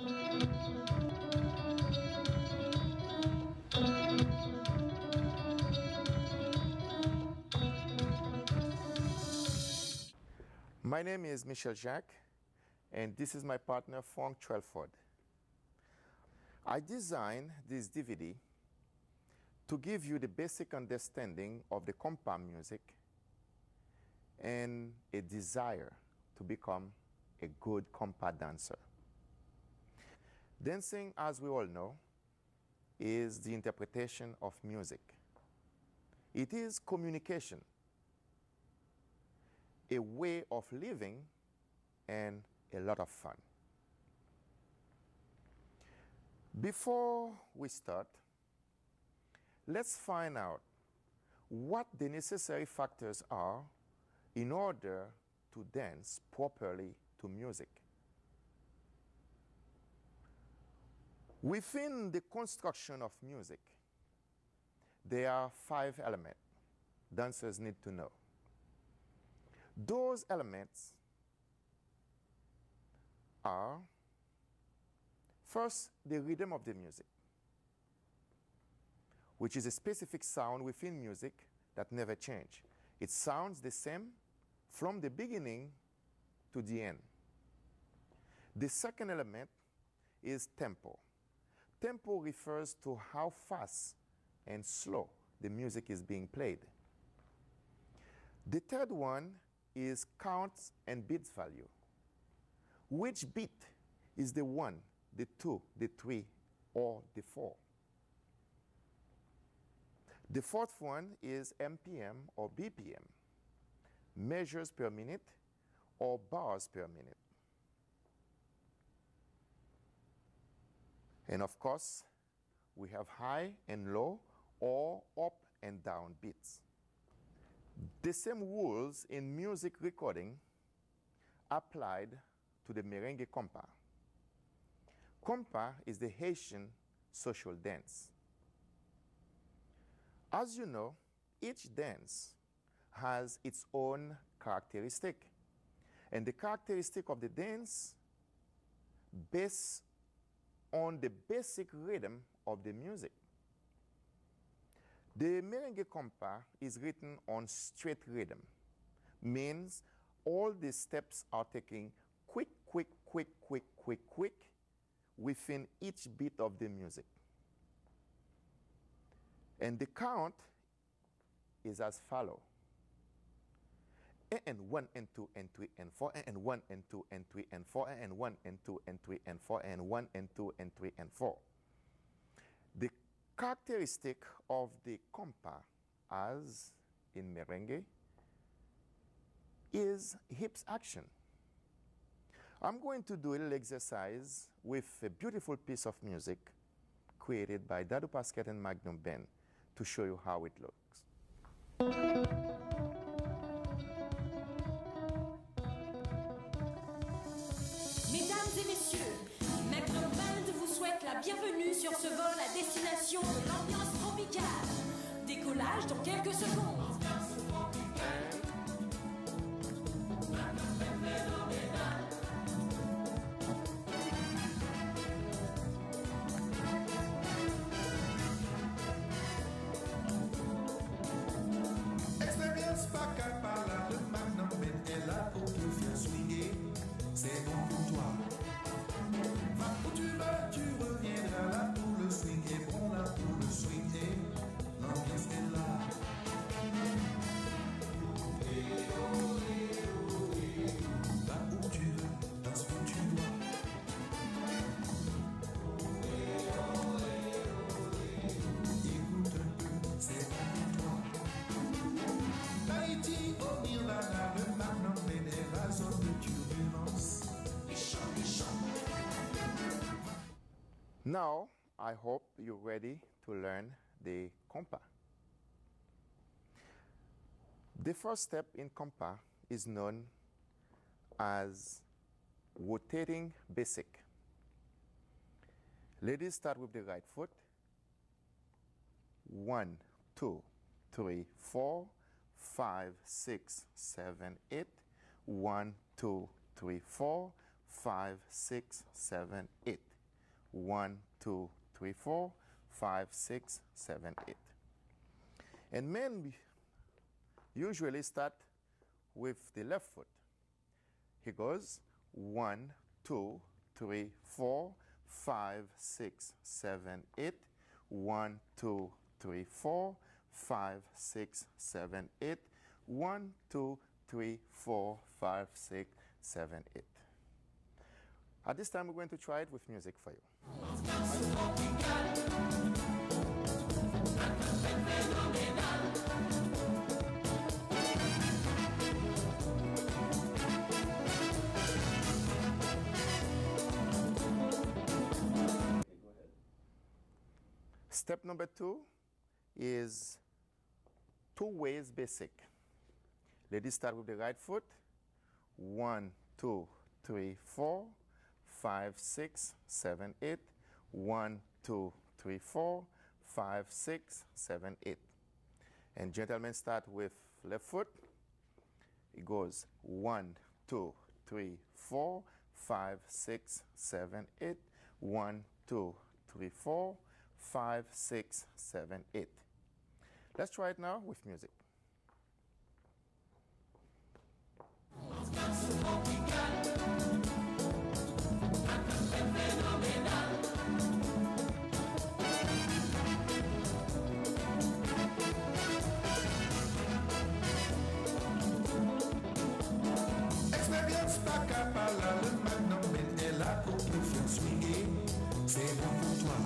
My name is Michel Jacques, and this is my partner Frank Trelford. I designed this DVD to give you the basic understanding of the compa music and a desire to become a good compa dancer. Dancing, as we all know, is the interpretation of music. It is communication, a way of living, and a lot of fun. Before we start, let's find out what the necessary factors are in order to dance properly to music. Within the construction of music, there are five elements dancers need to know. Those elements are first the rhythm of the music, which is a specific sound within music that never change. It sounds the same from the beginning to the end. The second element is tempo. Tempo refers to how fast and slow the music is being played. The third one is counts and beats value. Which beat is the one, the two, the three, or the four? The fourth one is MPM or BPM, measures per minute or bars per minute. And of course, we have high and low or up and down beats. The same rules in music recording applied to the merengue compa. Compa is the Haitian social dance. As you know, each dance has its own characteristic. And the characteristic of the dance based on the basic rhythm of the music. The merengue compas is written on straight rhythm, means all the steps are taking quick, quick, quick, quick, quick, quick within each beat of the music. And the count is as follows and1 and 2 and 3 and 4 and 1 and 2 and 3 and 4 and 1 and 2 and 3 and 4 and 1 and 2 and 3 and 4. The characteristic of the compa as in merengue is hips action. I'm going to do a little exercise with a beautiful piece of music created by Dadou Pasquet and Magnum Band to show you how it looks. Bienvenue sur ce vol à destination de l'ambiance tropicale. Décollage dans quelques secondes. Now, I hope you're ready to learn the compa. The first step in compa is known as rotating basic. Ladies start with the right foot. One, two, three, four, five, six, seven, eight. One, two, three, four, five, six, seven, eight. One, two, three, four, five, six, seven, eight. And men usually start with the left foot. He goes one, two, three, four, five, six, seven, eight. One, two, three, four, five, six, seven, eight. One, two, three, four, five, six, seven, eight. At this time, we're going to try it with music for you. Step number two is two ways basic. Ladies start with the right foot. One, two, three, four, five, six, seven, eight. One, two, three, four, five, six, seven, eight. And gentlemen start with left foot. It goes one, two, three, four, five, six, seven, eight. One, two, three, four, five, six, seven, eight. Let's try it now with music. Pour te faire swinguer. C'est bon pour toi.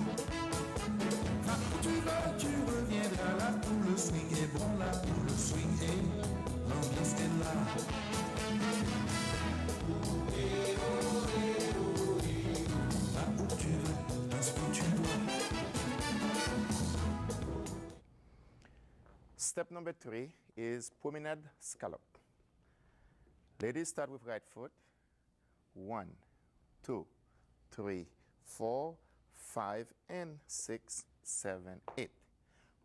Tu vas, tu reviendras là pour le swing est bon là pour le swing l'ambiance est là. Step number three is promenade scallop. Ladies start with right foot. One, two, three, four, five, and six, seven, eight.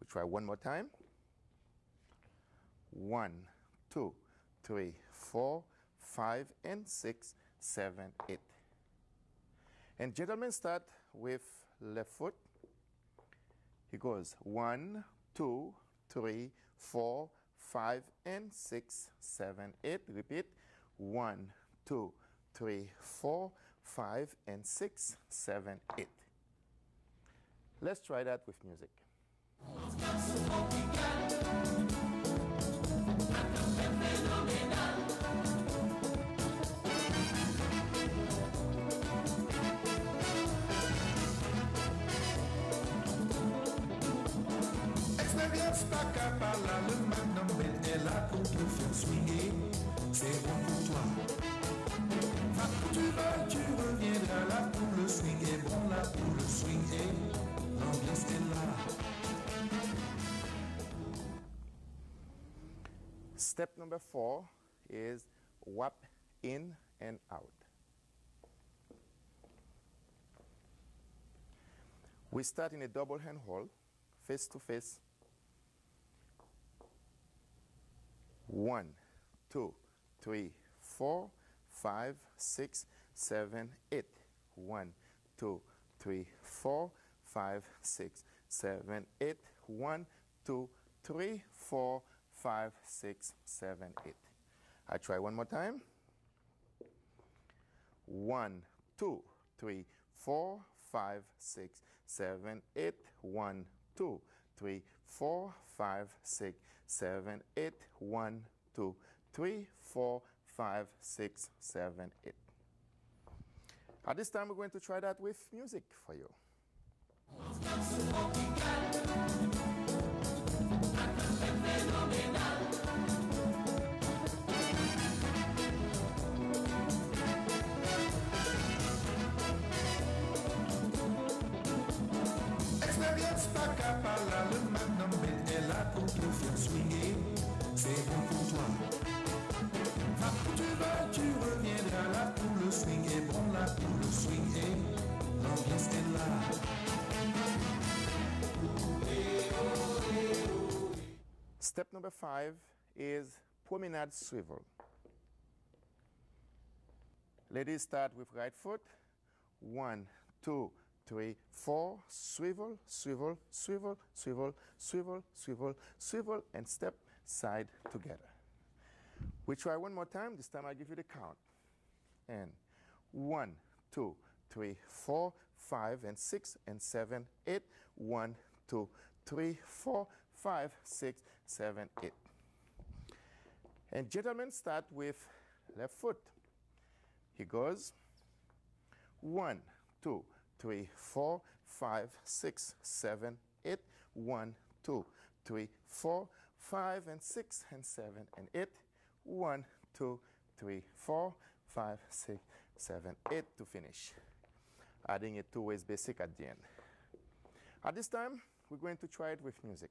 We try one more time. One, two, three, four, five, and six, seven, eight. And gentlemen start with left foot. He goes one, two, three, four, five, and six, seven, eight. Repeat. One, two, three, four, five, and six, seven, eight. Let's try that with music. Pas capable, le te swinguer. C'est bon pour toi. Step number four is whap in and out. We start in a double hand hold, face to face. One, two, three, four, five, six, seven, eight. One, two, three, four, five, six, seven, eight. One, two, three, four, five, six, seven, eight. I try one more time. One, two, three, four, five, six, seven, eight. One, two, three, four, five, six, seven, eight. One, two, three, four, five, six, seven, eight. At this time, we're going to try that with music for you. Swing est bon là pour le swing et l'ambiance est là. Step number five is promenade swivel. Ladies start with right foot. One, two, three, four, swivel, swivel, swivel, swivel, swivel, swivel, swivel, and step side together. We try one more time. This time I give you the count. And one, two, three, four, five, and six, and seven, eight. One, two, three, four, five, six, seven, eight. And gentlemen start with left foot. He goes one, two, three, four, five, six, seven, eight. One, two, three, four, five, and six, and seven, and eight. One, two, three, four, five, six, seven, eight to finish. Adding a two ways basic at the end. At this time, we're going to try it with music.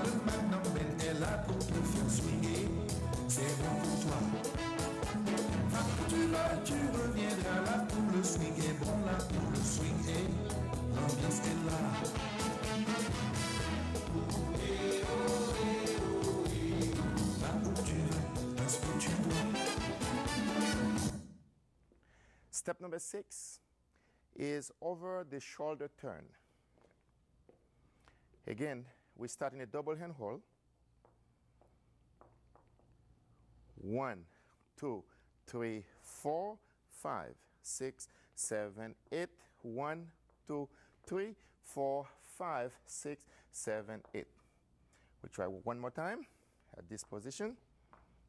Step number six is over the shoulder turn. Again, we start in a double hand hold. One, two, three, four, five, six, seven, eight. One, two, three, four, five, six, seven, eight. We try one more time at this position.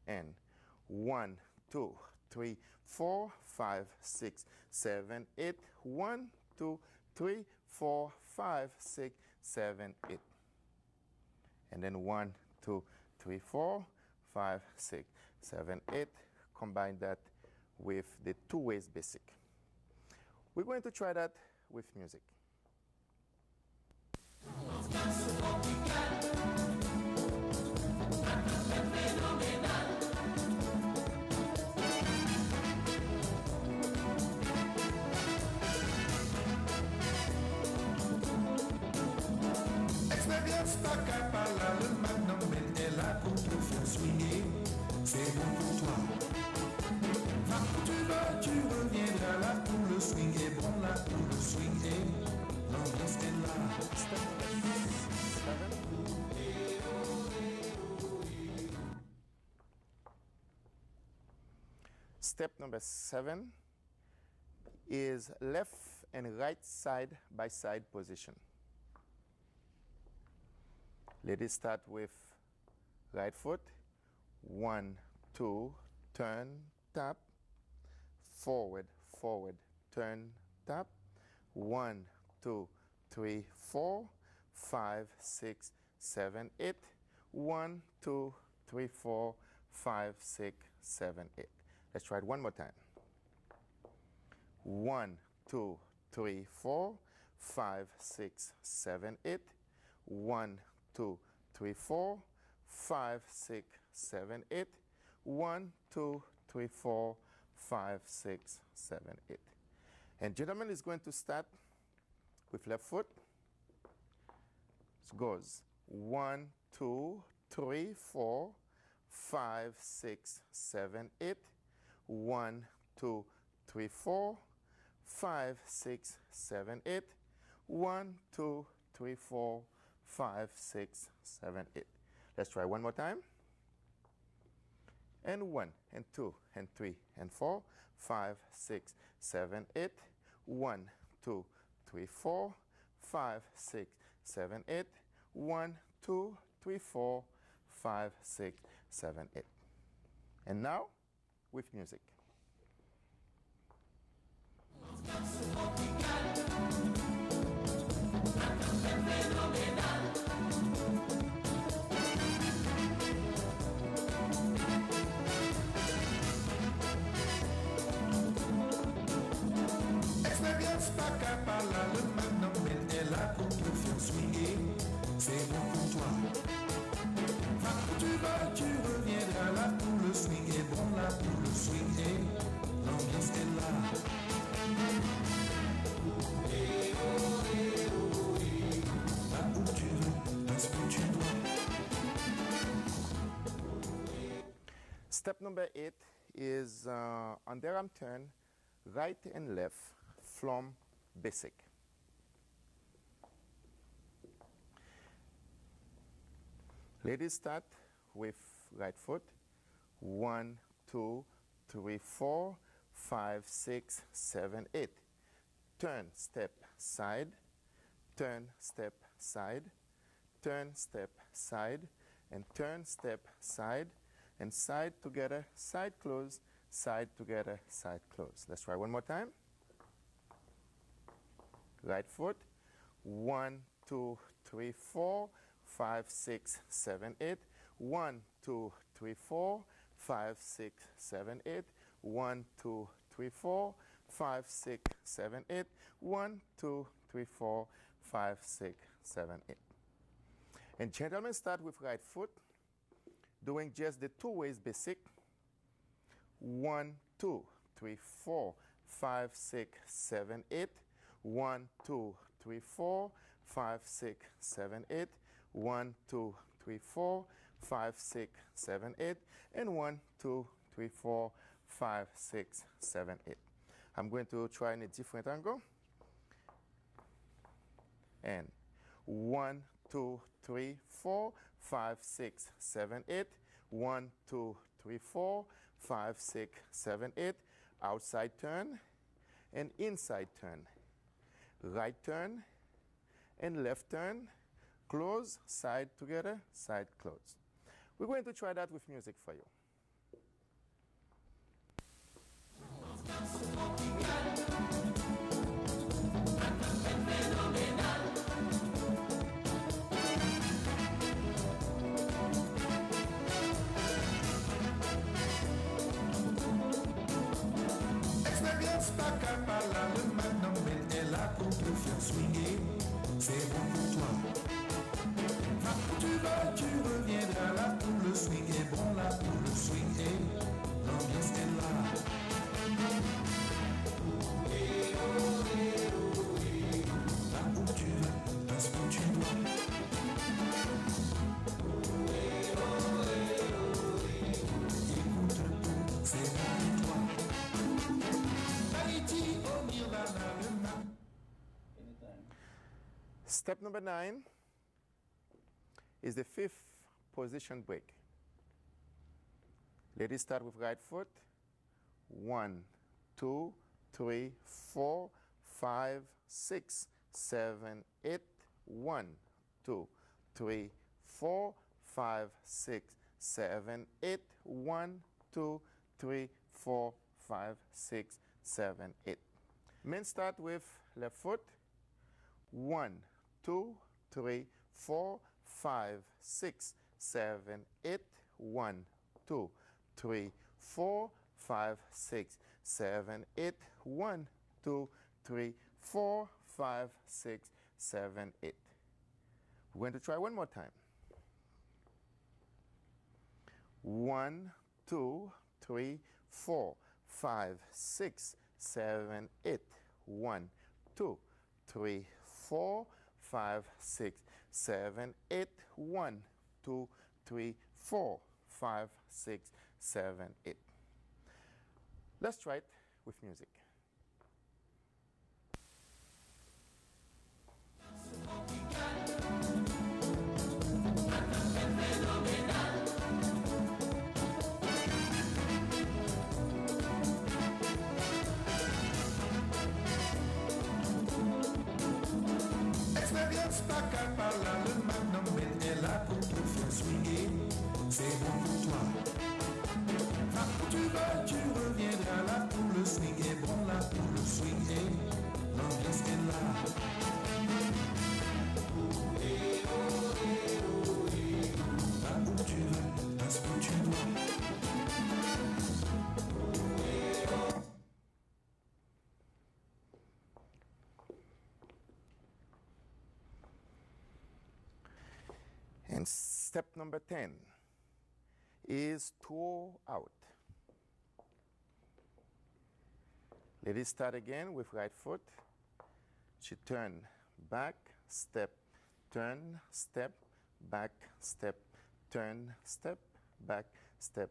And one, two, three, four, five, six, seven, eight. One, two, three, four, five, six, seven, eight. And then one, two, three, four, five, six, seven, eight. Combine that with the two ways basic. We're going to try that with music. Le là pour te faire. C'est bon pour toi. Va où tu vas, tu reviendras là pour le swing bon là pour le swing là. Step number seven is left and right side by side position. Ladies start with right foot. One, two, turn, tap. Forward, forward, turn, tap. One, two, three, four, five, six, seven, eight. One, two, three, four, five, six, seven, eight. Let's try it one more time. One, two, three, four, five, six, seven, eight. One, two, three, four, five, six, seven, eight. One, two, three, four, five, six, seven, eight. And gentleman is going to start with left foot. It goes one, two, three, four, five, six, seven, eight. One, two, three, four, five, six, seven, eight. One, two, three, four, five, six, seven, eight. Let's try one more time. And one, and two, and three, and four, five, six, seven, eight. One, two, three, four, five, six, seven, eight. One, two, three, four, five, six, seven, eight. And now, with music. Parla le même nom, mais elle a confiance, oui, c'est bon pour toi. Va où tu vas, tu reviendras là pour le swing bon, là pour le swing et l'ambiance est là. Va où tu veux, parce que tu dois. Step number eight is uh, underarm turn, right and left from basic. Ladies start with right foot. One, two, three, four, five, six, seven, eight. Turn, step, side. Turn, step, side. Turn, step, side. And turn, step, side. And side together, side close, side together, side close. Let's try one more time. Right foot. One, two, three, four, five, six, seven, eight. One, two, three, four, five, six, seven, eight. One, two, three, four, five, six, seven, eight. One, two, three, four, five, six, seven, eight. And gentlemen start with right foot, doing just the two ways basic. One, two, three, four, five, six, seven, eight. One, two, three, four, five, six, seven, eight. One, two, three, four, five, six, seven, eight. And one, two, three, four, five, six, seven, eight. I'm going to try in a different angle. And one, two, three, four, five, six, seven, eight. One, two, three, four, five, six, seven, eight. Outside turn and inside turn. Right turn and left turn. Close, side together, side close. We're going to try that with music for you. Step number nine is the fifth position break. Ladies start with right foot. One, two, three, four, five, six, seven, eight. One, two, three, four, five, six, seven, eight. One, two, three, four, five, six, seven, eight. Men start with left foot. One, two, three, four, five, six, seven, eight. One, two, three, four, five, six, seven, eight. One, two, three, four, five, six, seven, eight. We're going to try one more time. One, two, three, four, five, six, seven, eight. One, two, three, four, five, six, seven, eight. One, two, three, four, five, six, seven, eight. Let's try it with music. Expérience pas capala, le magnum Ben est là pour te faire swinguer. C'est bon pour toi. Va où tu vas, tu reviendras là pour le swing est bon là pour le swing et l'ambiance est là. Step number 10 is toe out. Ladies start again with right foot. She turn back, step, turn, step, back, step, turn, step, back, step,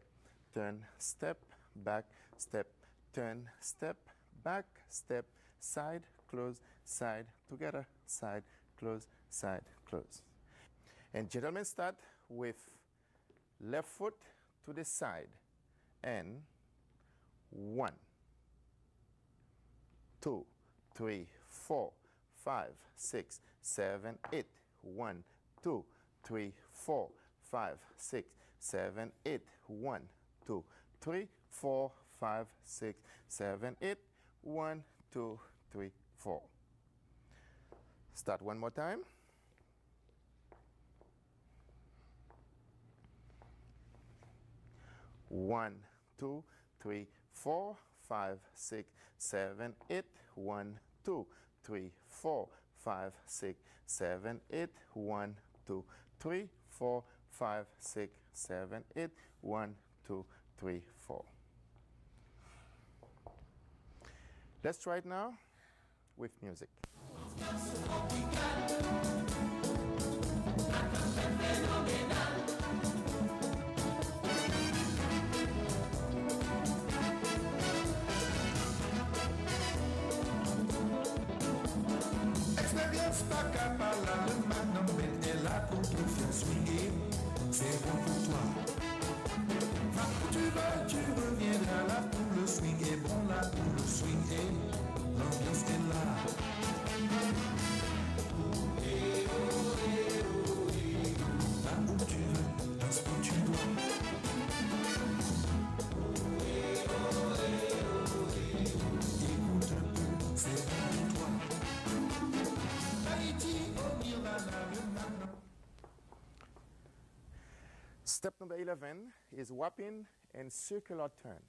turn, step, back, step, turn, step, back, step, side, close, side, together, side, close, side, close. And gentlemen start with left foot to the side and one, two, three, four, five, six, seven, eight. One, two, three, four, five, six, seven, eight. One, two, three, four, five, six, seven, eight. One, two, three, four. Start one more time. One, two, three, four, five, six, seven, eight. One, two, three, four, five, six, seven, eight. One, two, three, four, five, six, seven, eight. One, two, three, four. Let's try it now with music. Capable, le Ben est là pour te faire swinguer. C'est bon pour toi. Tu vas, tu reviendras là pour le swing est bon là pour le swing est. L'ambiance est là. Step number 11 is whopping and circular turn.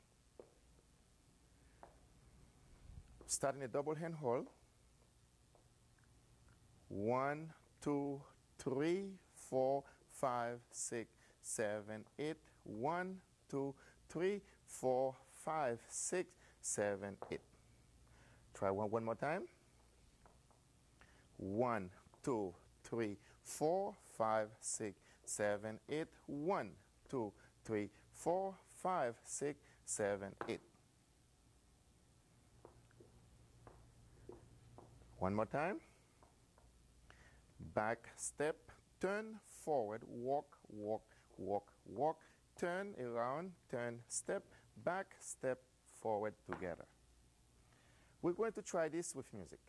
Starting a double hand hold. One, two, three, four, five, six, seven, eight. One, two, three, four, five, six, seven, eight. Try one, one more time. One, two, three, four, five, six, seven, eight. One, two, three, four, five, six, seven, eight. One more time. Back step, turn forward, walk, walk, walk, walk, turn around, turn, step, back, step, forward together. We're going to try this with music.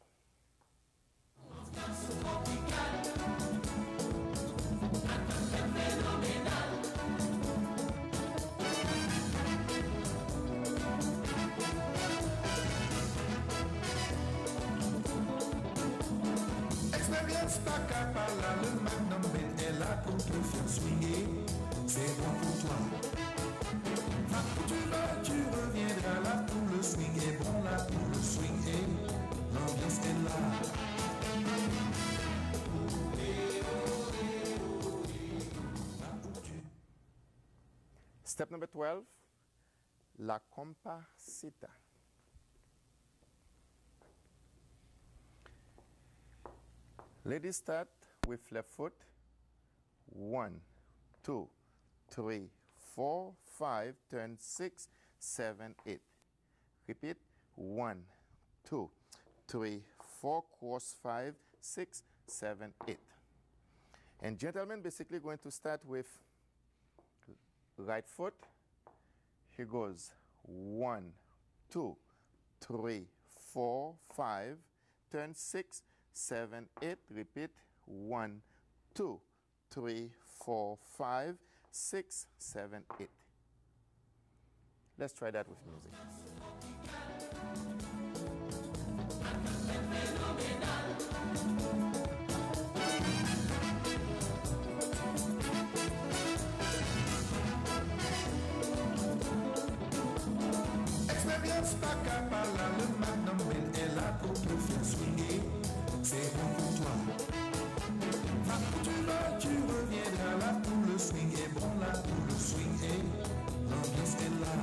Swing est bon là pour le swing est. L'ambiance est là. Step number 12, La Compasita. Ladies start with left foot. One, two, three, four, five, turn six, seven, eight. Repeat. One, two, three, four, cross five, six, seven, eight. And gentlemen, basically going to start with right foot. He goes one, two, three, four, five, turn six, seven, eight. Repeat one, two, three, four, five, six, seven, eight. Let's try that with music. Le est là pour te faire swinguer. C'est bon pour toi. Va où tu vas, tu reviendras là pour le swing bon là pour le swing. L'ambiance est là.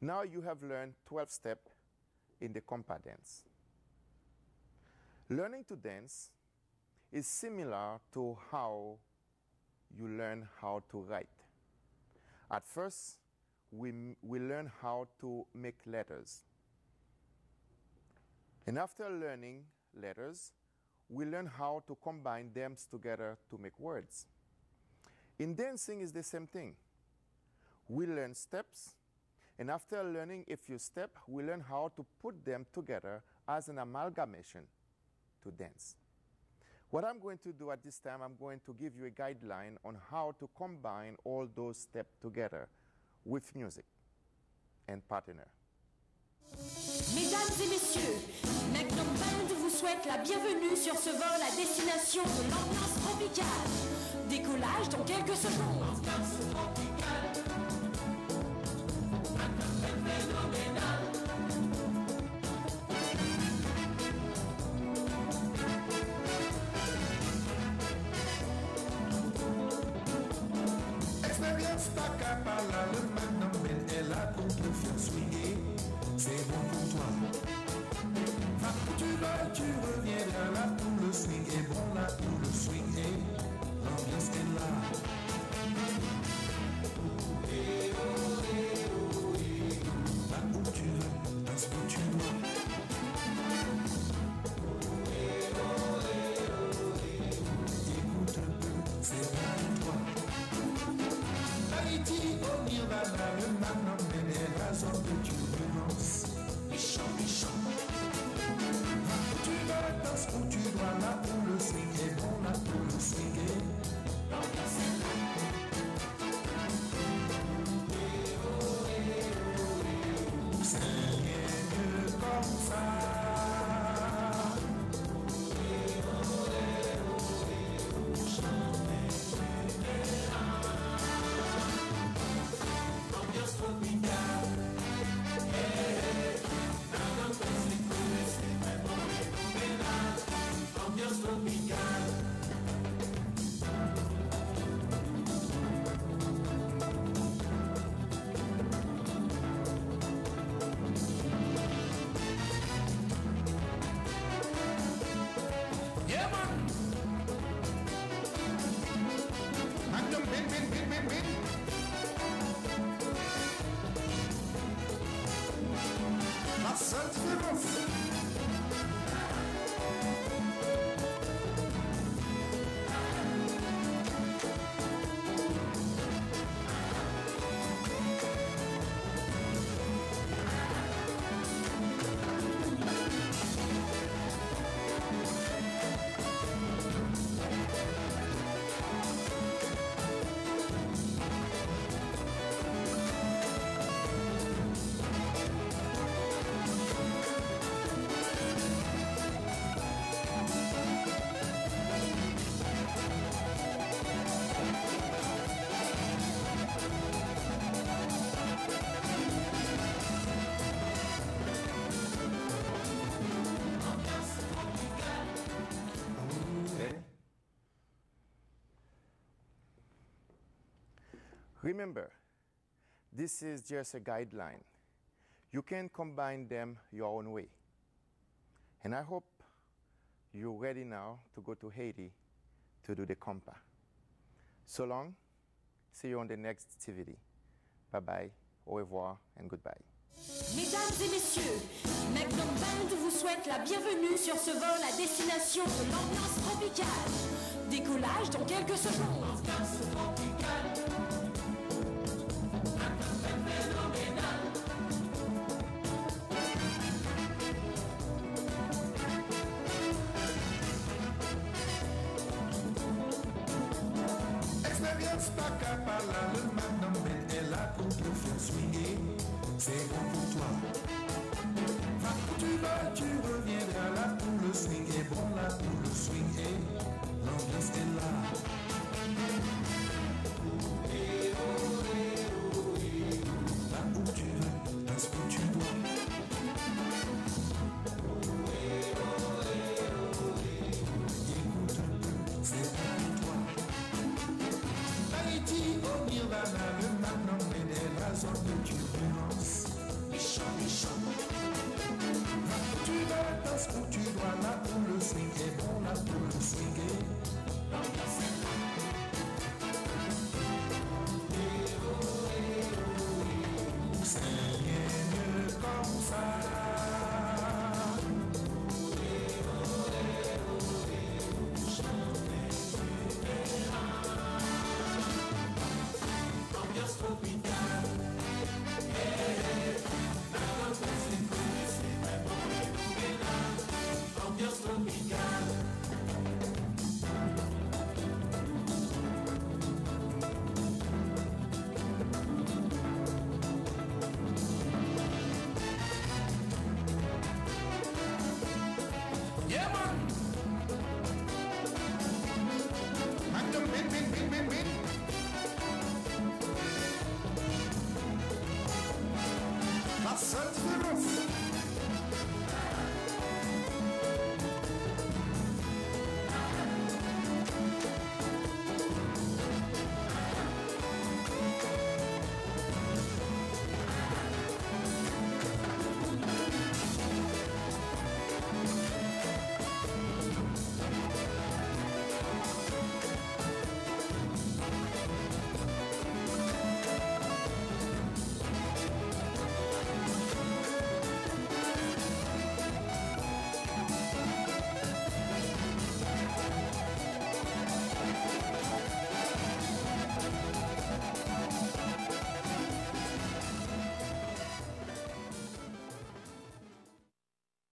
Now you have learned 12 step in the compa dance. Learning to dance is similar to how you learn how to write. At first, we, we learn how to make letters. And after learning letters, we learn how to combine them together to make words. In dancing is the same thing. We learn steps, and after learning a few steps, we learn how to put them together as an amalgamation to dance. What I'm going to do at this time, I'm going to give you a guideline on how to combine all those steps together with music and partner. Mesdames et messieurs, Magnum Band vous souhaite la bienvenue sur ce vol à destination de l'ambiance tropicale. Décollage dans quelques secondes. Dans où tu dois, là où le Remember, this is just a guideline. You can combine them your own way. And I hope you're ready now to go to Haiti to do the compa. So long. See you on the next activity. Bye bye, au revoir, and goodbye. Mesdames et messieurs, Magnum Band vous souhaite la bienvenue sur ce vol à destination de l'ambiance tropicale. Décollage dans quelques secondes. Pas capable, le Magnum Band est là pour te faire swinguer. C'est bon pour toi. Va où tu vas, tu reviendras là où le swing est bon, là où le swing est. L'ambiance est là. Là